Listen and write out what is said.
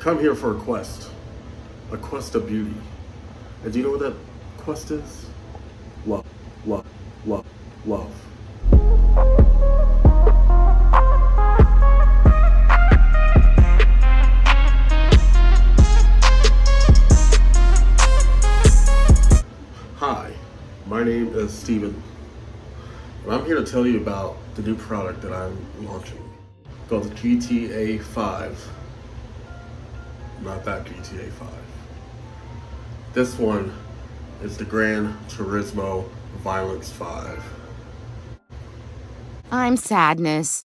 come here for a quest. A quest of beauty. And do you know what that quest is? Love, love, love, love. Hi, my name is Steven, and I'm here to tell you about the new product that I'm launching called the GTA 5. Not that GTA 5. This one is the Gran Turismo Violence 5. I'm sadness.